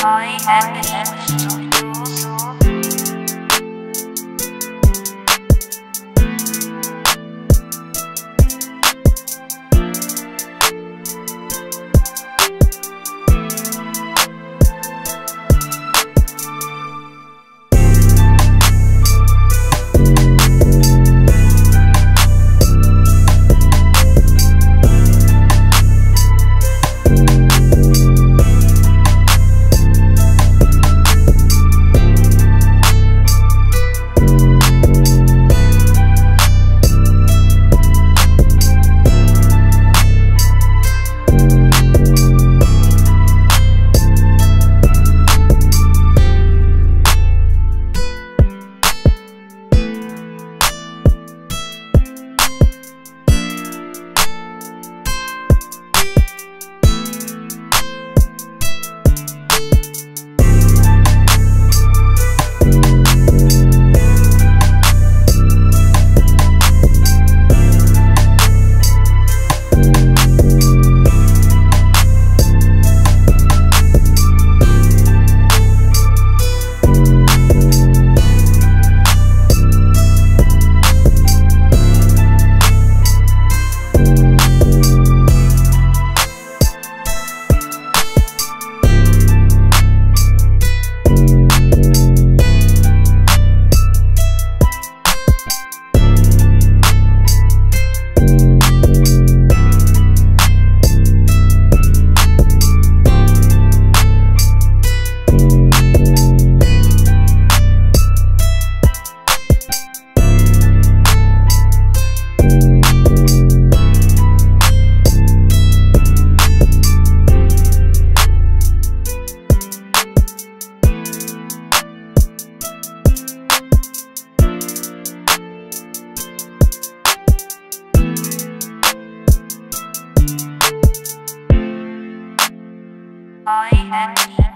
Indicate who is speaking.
Speaker 1: Boy happy. I N E